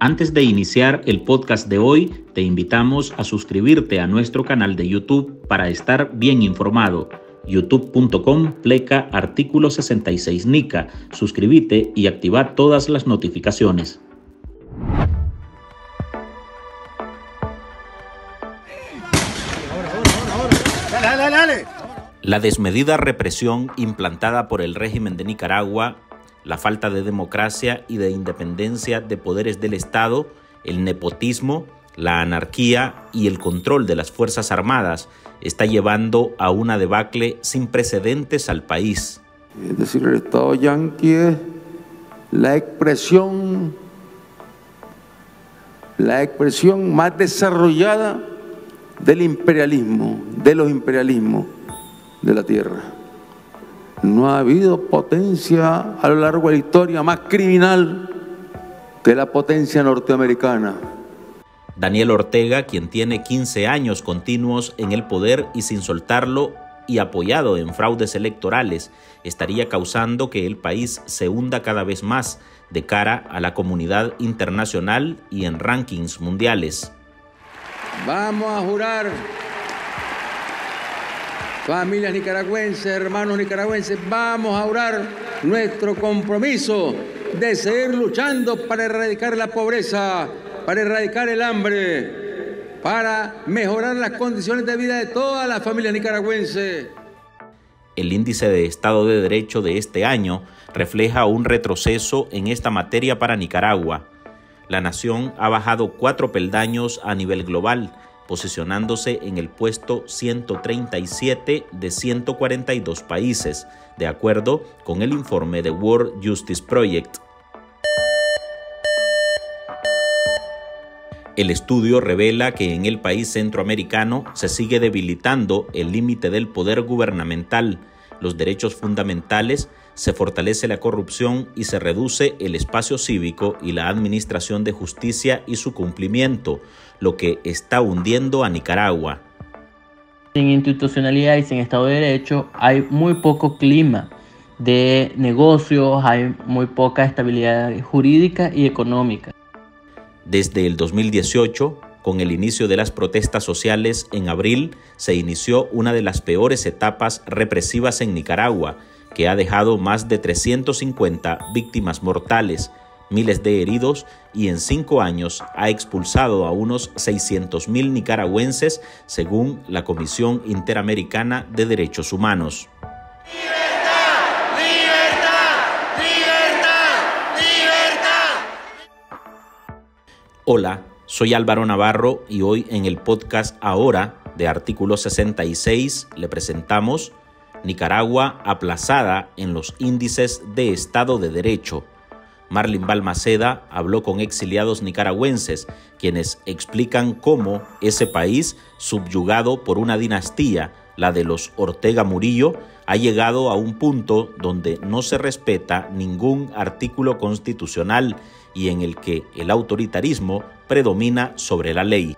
Antes de iniciar el podcast de hoy, te invitamos a suscribirte a nuestro canal de YouTube para estar bien informado. youtube.com pleca artículo 66 NICA. Suscríbete y activa todas las notificaciones. La desmedida represión implantada por el régimen de Nicaragua la falta de democracia y de independencia de poderes del Estado, el nepotismo, la anarquía y el control de las Fuerzas Armadas está llevando a una debacle sin precedentes al país. Es decir, el Estado yanqui es la expresión, la expresión más desarrollada del imperialismo, de los imperialismos de la tierra. No ha habido potencia a lo largo de la historia más criminal que la potencia norteamericana. Daniel Ortega, quien tiene 15 años continuos en el poder y sin soltarlo y apoyado en fraudes electorales, estaría causando que el país se hunda cada vez más de cara a la comunidad internacional y en rankings mundiales. Vamos a jurar Familias nicaragüenses, hermanos nicaragüenses, vamos a orar nuestro compromiso de seguir luchando para erradicar la pobreza, para erradicar el hambre, para mejorar las condiciones de vida de todas las familias nicaragüenses. El índice de Estado de Derecho de este año refleja un retroceso en esta materia para Nicaragua. La nación ha bajado cuatro peldaños a nivel global, posicionándose en el puesto 137 de 142 países, de acuerdo con el informe de World Justice Project. El estudio revela que en el país centroamericano se sigue debilitando el límite del poder gubernamental, los derechos fundamentales, se fortalece la corrupción y se reduce el espacio cívico y la administración de justicia y su cumplimiento, lo que está hundiendo a Nicaragua. Sin institucionalidad y sin Estado de Derecho hay muy poco clima de negocios, hay muy poca estabilidad jurídica y económica. Desde el 2018, con el inicio de las protestas sociales en abril, se inició una de las peores etapas represivas en Nicaragua, que ha dejado más de 350 víctimas mortales, miles de heridos y en cinco años ha expulsado a unos 600.000 nicaragüenses, según la Comisión Interamericana de Derechos Humanos. Hola, soy Álvaro Navarro y hoy en el podcast Ahora de Artículo 66 le presentamos Nicaragua aplazada en los índices de Estado de Derecho Marlin Balmaceda habló con exiliados nicaragüenses, quienes explican cómo ese país, subyugado por una dinastía, la de los Ortega Murillo, ha llegado a un punto donde no se respeta ningún artículo constitucional y en el que el autoritarismo predomina sobre la ley.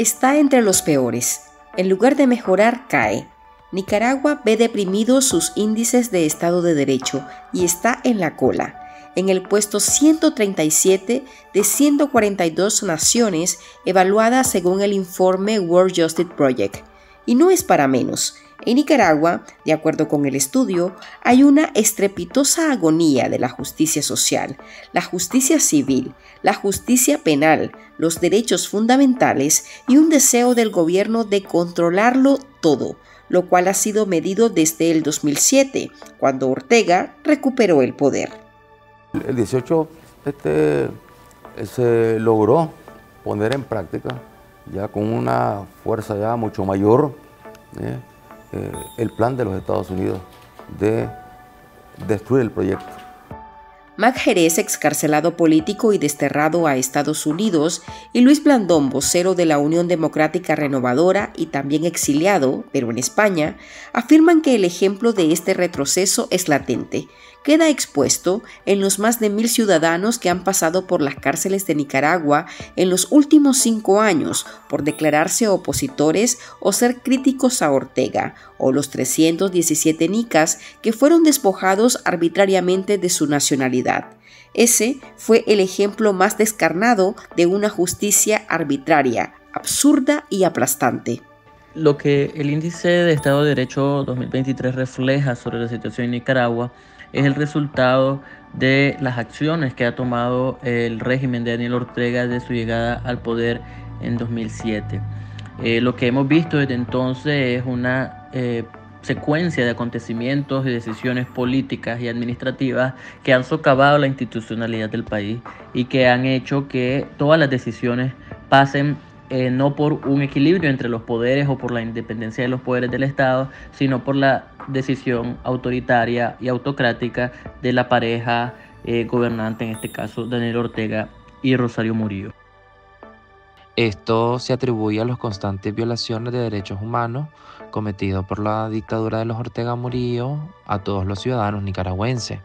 Está entre los peores. En lugar de mejorar, cae. Nicaragua ve deprimidos sus índices de Estado de Derecho y está en la cola, en el puesto 137 de 142 naciones evaluadas según el informe World Justice Project. Y no es para menos. En Nicaragua, de acuerdo con el estudio, hay una estrepitosa agonía de la justicia social, la justicia civil, la justicia penal, los derechos fundamentales y un deseo del gobierno de controlarlo todo, lo cual ha sido medido desde el 2007, cuando Ortega recuperó el poder. El 18 este, se logró poner en práctica ya con una fuerza ya mucho mayor. ¿eh? Eh, el plan de los Estados Unidos de destruir el proyecto. Mac Jerez, excarcelado político y desterrado a Estados Unidos, y Luis Blandón, vocero de la Unión Democrática Renovadora y también exiliado, pero en España, afirman que el ejemplo de este retroceso es latente, queda expuesto en los más de mil ciudadanos que han pasado por las cárceles de Nicaragua en los últimos cinco años por declararse opositores o ser críticos a Ortega, o los 317 nicas que fueron despojados arbitrariamente de su nacionalidad. Ese fue el ejemplo más descarnado de una justicia arbitraria, absurda y aplastante. Lo que el índice de Estado de Derecho 2023 refleja sobre la situación en Nicaragua es el resultado de las acciones que ha tomado el régimen de Daniel Ortega desde su llegada al poder en 2007. Eh, lo que hemos visto desde entonces es una eh, secuencia de acontecimientos y decisiones políticas y administrativas que han socavado la institucionalidad del país y que han hecho que todas las decisiones pasen eh, no por un equilibrio entre los poderes o por la independencia de los poderes del Estado, sino por la decisión autoritaria y autocrática de la pareja eh, gobernante, en este caso Daniel Ortega y Rosario Murillo. Esto se atribuye a las constantes violaciones de derechos humanos cometidos por la dictadura de los Ortega Murillo a todos los ciudadanos nicaragüenses.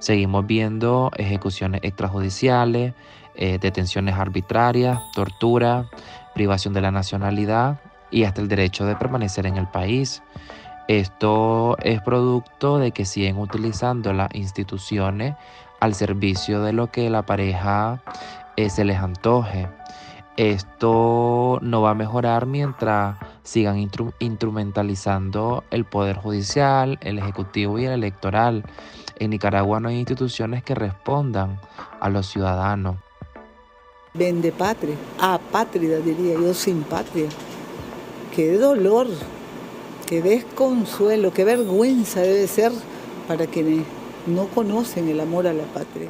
Seguimos viendo ejecuciones extrajudiciales, eh, detenciones arbitrarias, tortura, privación de la nacionalidad y hasta el derecho de permanecer en el país. Esto es producto de que siguen utilizando las instituciones al servicio de lo que la pareja eh, se les antoje. Esto no va a mejorar mientras sigan instrumentalizando el poder judicial, el ejecutivo y el electoral. En Nicaragua no hay instituciones que respondan a los ciudadanos. Vende patria, apátrida diría yo, sin patria. Qué dolor, qué desconsuelo, qué vergüenza debe ser para quienes no conocen el amor a la patria.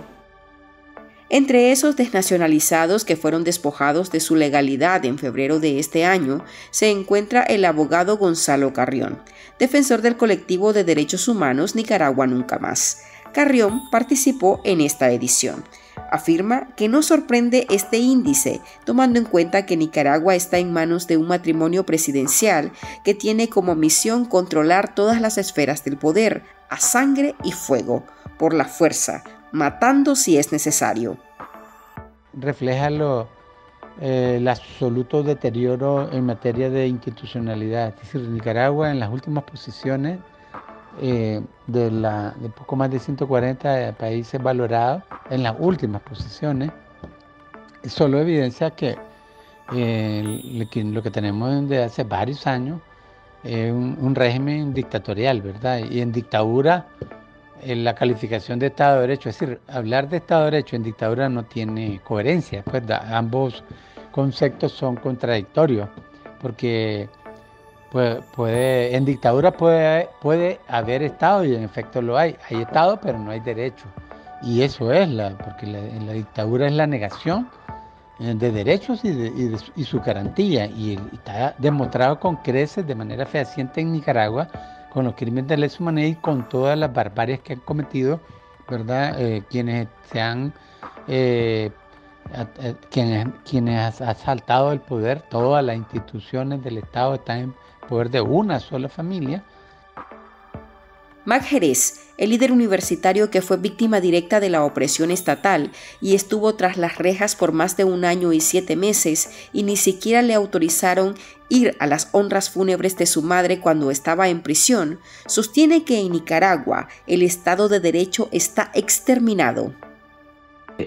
Entre esos desnacionalizados que fueron despojados de su legalidad en febrero de este año se encuentra el abogado Gonzalo Carrión, defensor del colectivo de derechos humanos Nicaragua Nunca Más. Carrión participó en esta edición. Afirma que no sorprende este índice, tomando en cuenta que Nicaragua está en manos de un matrimonio presidencial que tiene como misión controlar todas las esferas del poder, a sangre y fuego, por la fuerza, matando si es necesario. Refleja lo, eh, el absoluto deterioro en materia de institucionalidad. Es decir, Nicaragua en las últimas posiciones eh, de, la, de poco más de 140 países valorados, en las últimas posiciones, solo evidencia que eh, lo que tenemos desde hace varios años es un, un régimen dictatorial, ¿verdad? Y en dictadura la calificación de Estado de Derecho. Es decir, hablar de Estado de Derecho en dictadura no tiene coherencia, pues ambos conceptos son contradictorios, porque puede, en dictadura puede, puede haber Estado y en efecto lo hay. Hay Estado, pero no hay derecho. Y eso es, la, porque en la dictadura es la negación eh, de derechos y, de, y su garantía. Y está demostrado con creces de manera fehaciente en Nicaragua con los crímenes de lesa humanidad y con todas las barbarias que han cometido, ¿verdad? Eh, quienes se han, eh, quienes, quienes han asaltado el poder, todas las instituciones del Estado están en poder de una sola familia Mac Jerez, el líder universitario que fue víctima directa de la opresión estatal y estuvo tras las rejas por más de un año y siete meses y ni siquiera le autorizaron ir a las honras fúnebres de su madre cuando estaba en prisión, sostiene que en Nicaragua el Estado de Derecho está exterminado.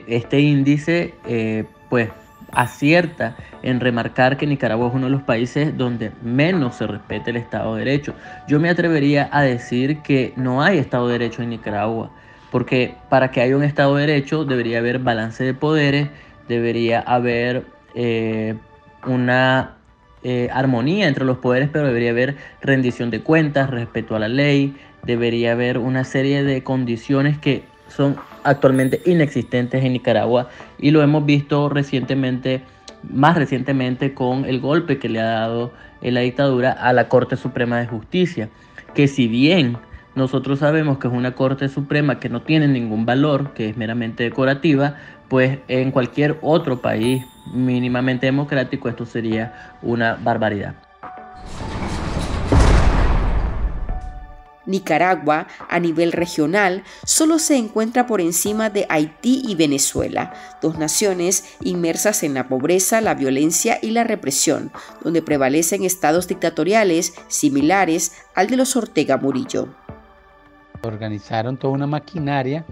Este índice, eh, pues acierta en remarcar que Nicaragua es uno de los países donde menos se respeta el Estado de Derecho. Yo me atrevería a decir que no hay Estado de Derecho en Nicaragua, porque para que haya un Estado de Derecho debería haber balance de poderes, debería haber eh, una eh, armonía entre los poderes, pero debería haber rendición de cuentas, respeto a la ley, debería haber una serie de condiciones que son actualmente inexistentes en Nicaragua y lo hemos visto recientemente, más recientemente con el golpe que le ha dado la dictadura a la Corte Suprema de Justicia, que si bien nosotros sabemos que es una Corte Suprema que no tiene ningún valor, que es meramente decorativa, pues en cualquier otro país mínimamente democrático esto sería una barbaridad. Nicaragua, a nivel regional, solo se encuentra por encima de Haití y Venezuela, dos naciones inmersas en la pobreza, la violencia y la represión, donde prevalecen estados dictatoriales similares al de los Ortega Murillo. Organizaron toda una maquinaria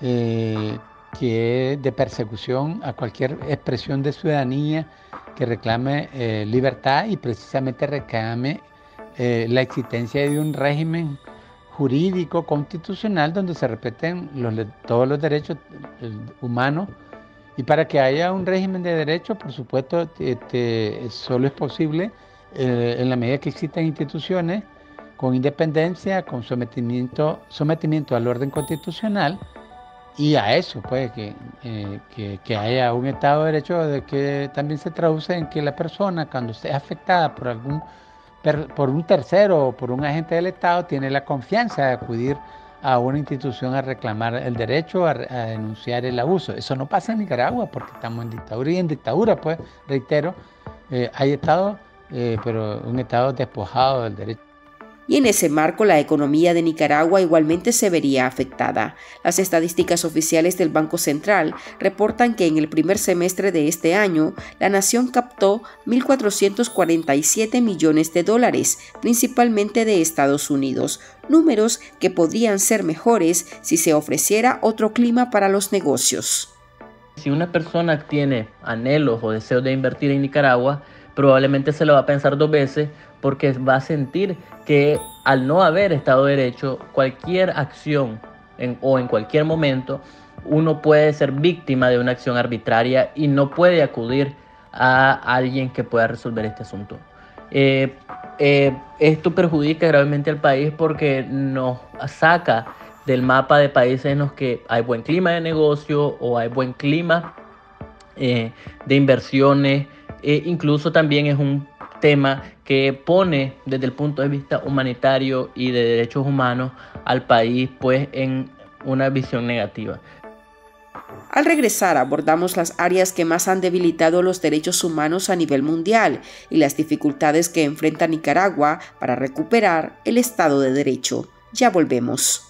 eh, que de persecución a cualquier expresión de ciudadanía que reclame eh, libertad y precisamente reclame eh, la existencia de un régimen jurídico constitucional donde se respeten todos los derechos eh, humanos y para que haya un régimen de derechos, por supuesto, este, solo es posible eh, en la medida que existan instituciones con independencia, con sometimiento, sometimiento al orden constitucional y a eso, pues, que, que, haya un Estado de Derecho de que también se traduce en que la persona, cuando esté afectada por algún por un tercero o por un agente del Estado tiene la confianza de acudir a una institución a reclamar el derecho a, denunciar el abuso. Eso no pasa en Nicaragua porque estamos en dictadura y en dictadura, pues, reitero, eh, hay Estado, eh, pero un Estado despojado del derecho y en ese marco la economía de Nicaragua igualmente se vería afectada. Las estadísticas oficiales del Banco Central reportan que en el primer semestre de este año la nación captó 1.447 millones de dólares, principalmente de Estados Unidos, números que podrían ser mejores si se ofreciera otro clima para los negocios. Si una persona tiene anhelos o deseos de invertir en Nicaragua, probablemente se lo va a pensar dos veces porque va a sentir que al no haber Estado de Derecho, cualquier acción o en cualquier momento, uno puede ser víctima de una acción arbitraria y no puede acudir a alguien que pueda resolver este asunto. Eh, eh, esto perjudica gravemente al país porque nos saca del mapa de países en los que hay buen clima de negocio o hay buen clima eh, de inversiones. incluso también es un tema que pone desde el punto de vista humanitario y de derechos humanos al país pues en una visión negativa. Al regresar abordamos las áreas que más han debilitado los derechos humanos a nivel mundial y las dificultades que enfrenta Nicaragua para recuperar el Estado de Derecho. Ya volvemos.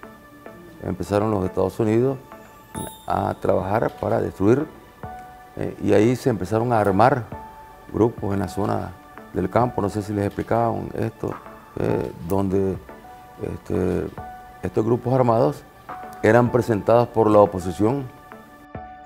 empezaron los Estados Unidos a trabajar para destruir eh, y ahí se empezaron a armar grupos en la zona del campo, no sé si les explicaban esto, eh, donde este, estos grupos armados eran presentados por la oposición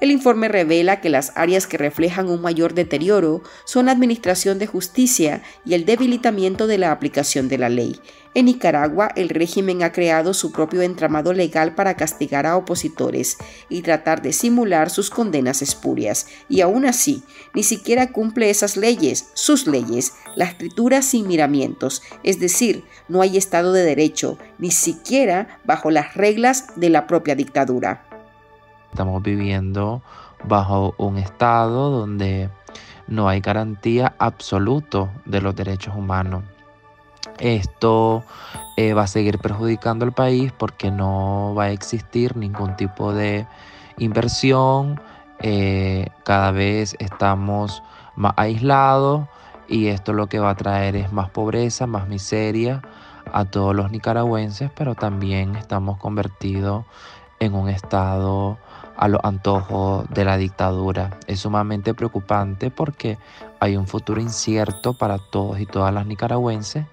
el informe revela que las áreas que reflejan un mayor deterioro son la administración de justicia y el debilitamiento de la aplicación de la ley. En Nicaragua, el régimen ha creado su propio entramado legal para castigar a opositores y tratar de simular sus condenas espurias. Y aún así, ni siquiera cumple esas leyes, sus leyes, la escritura sin miramientos, es decir, no hay Estado de Derecho, ni siquiera bajo las reglas de la propia dictadura. Estamos viviendo bajo un estado donde no hay garantía absoluta de los derechos humanos. Esto eh, va a seguir perjudicando al país porque no va a existir ningún tipo de inversión. Eh, cada vez estamos más aislados y esto lo que va a traer es más pobreza, más miseria a todos los nicaragüenses, pero también estamos convertidos en un estado a los antojos de la dictadura. Es sumamente preocupante porque hay un futuro incierto para todos y todas las nicaragüenses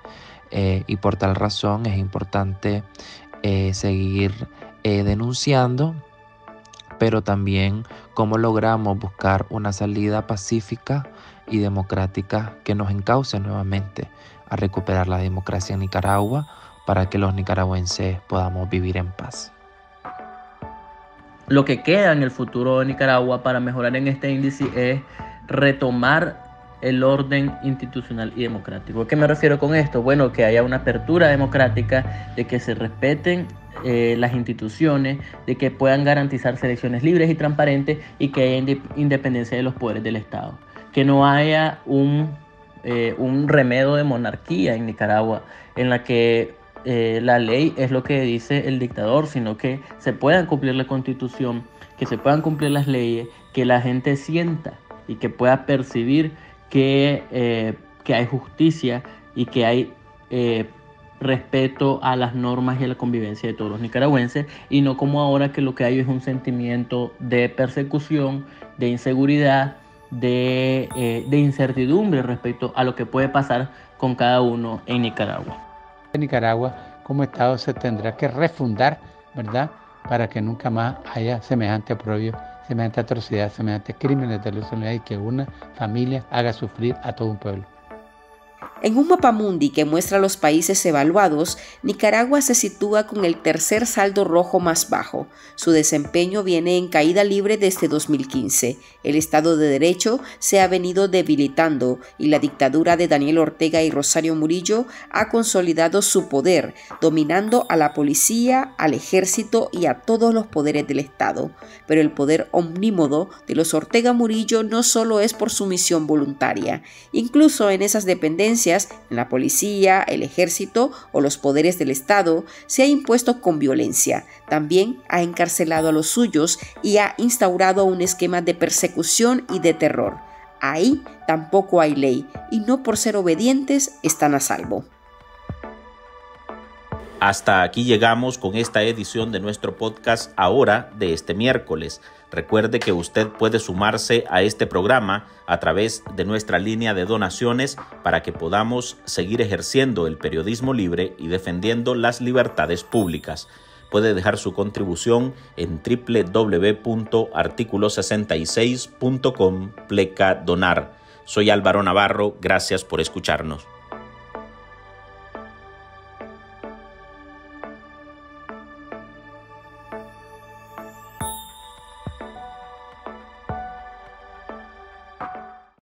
eh, y por tal razón es importante eh, seguir eh, denunciando, pero también cómo logramos buscar una salida pacífica y democrática que nos encauce nuevamente a recuperar la democracia en Nicaragua para que los nicaragüenses podamos vivir en paz. Lo que queda en el futuro de Nicaragua para mejorar en este índice es retomar el orden institucional y democrático. ¿A qué me refiero con esto? Bueno, que haya una apertura democrática, de que se respeten eh, las instituciones, de que puedan garantizar elecciones libres y transparentes y que haya independencia de los poderes del Estado. Que no haya un, eh, un remedio de monarquía en Nicaragua en la que eh, la ley es lo que dice el dictador, sino que se puedan cumplir la constitución, que se puedan cumplir las leyes, que la gente sienta y que pueda percibir que, eh, que hay justicia y que hay eh, respeto a las normas y a la convivencia de todos los nicaragüenses y no como ahora que lo que hay es un sentimiento de persecución, de inseguridad, de, de incertidumbre respecto a lo que puede pasar con cada uno en Nicaragua. Nicaragua como Estado se tendrá que refundar, ¿verdad? Para que nunca más haya semejante oprobio, semejante atrocidad, semejante crímenes de lesa y que una familia haga sufrir a todo un pueblo. En un mapamundi que muestra los países evaluados, Nicaragua se sitúa con el tercer saldo rojo más bajo. Su desempeño viene en caída libre desde 2015. El Estado de Derecho se ha venido debilitando y la dictadura de Daniel Ortega y Rosario Murillo ha consolidado su poder, dominando a la policía, al ejército y a todos los poderes del Estado. Pero el poder omnímodo de los Ortega Murillo no solo es por su misión voluntaria, incluso en esas dependencias en la policía, el ejército o los poderes del Estado, se ha impuesto con violencia. También ha encarcelado a los suyos y ha instaurado un esquema de persecución y de terror. Ahí tampoco hay ley y no por ser obedientes están a salvo. Hasta aquí llegamos con esta edición de nuestro podcast ahora de este miércoles. Recuerde que usted puede sumarse a este programa a través de nuestra línea de donaciones para que podamos seguir ejerciendo el periodismo libre y defendiendo las libertades públicas. Puede dejar su contribución en www.articulo66.com pleca donar. Soy Álvaro Navarro, gracias por escucharnos.